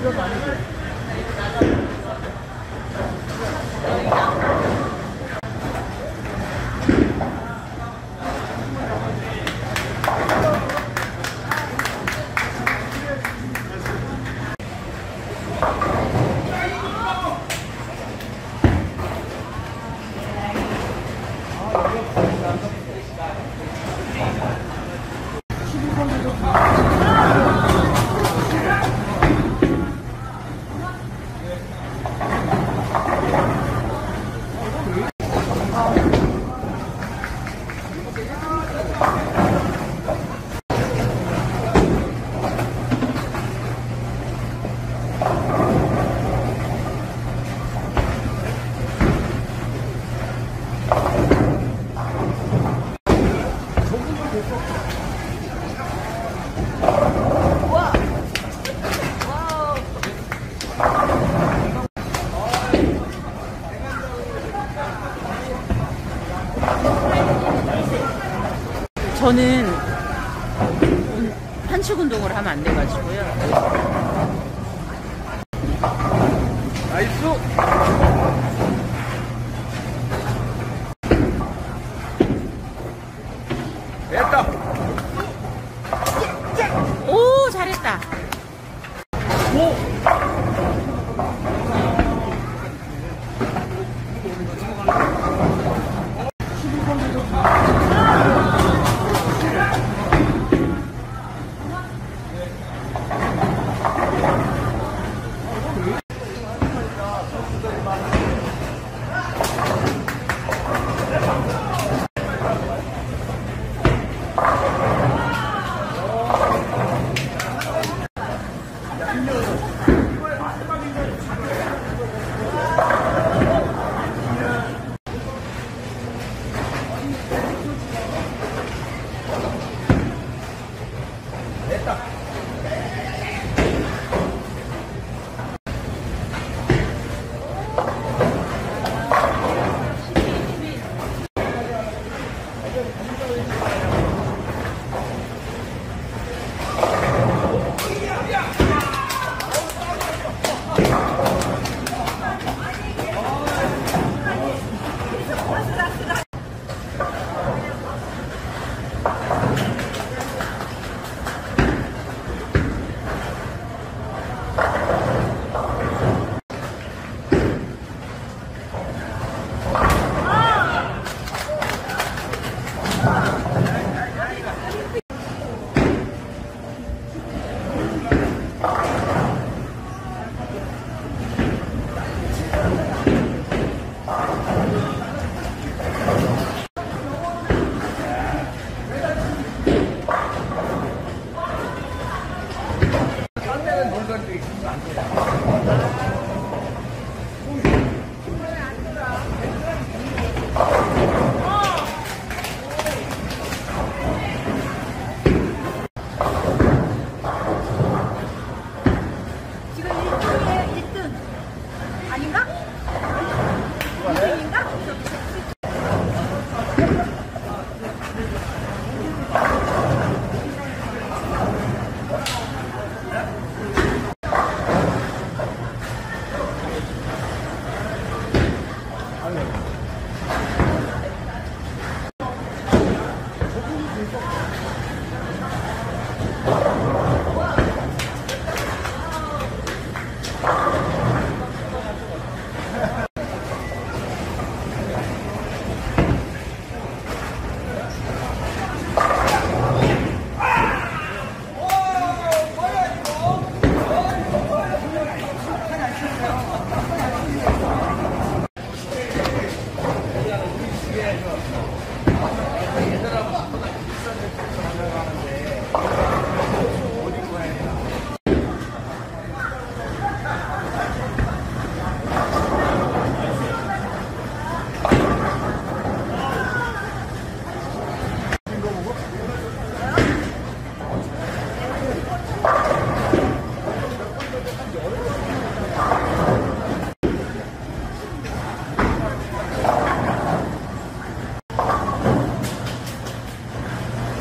Good. 저는 한축 운동을 하면 안 돼가지고요. 나이스!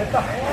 Eita!